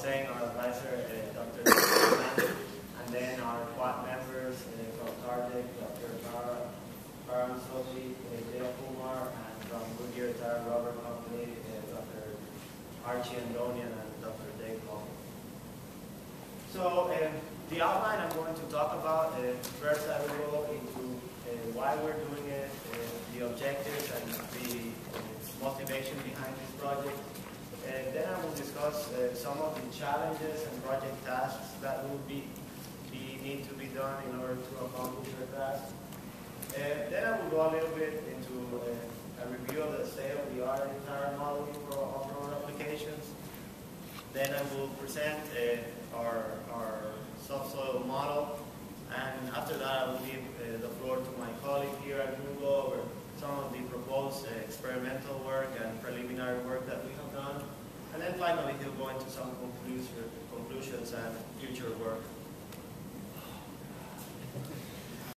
saying, our advisor, uh, Dr. And then our quad members uh, from TARDEC, Dr. Karan Sophie, uh, Jayakumar, and from Goodyear Tire Rubber Company, uh, Dr. Archie Andonian, and Dr. Dave Long. So the outline I'm going to talk about, uh, first I will go into uh, why we're doing it, uh, the objectives and the motivation behind this project. Uh, then I will discuss uh, some of the challenges and project tasks that will be, be need to be done in order to accomplish the task. Uh, then I will go a little bit into uh, a review of the state of the art entire modeling for off-road applications. Then I will present uh, our, our subsoil model, and after that I will give uh, the floor to my colleague here and we will go over some of the proposed experimental work and preliminary work that we have done. And then finally he'll go into some conclusion, conclusions and future work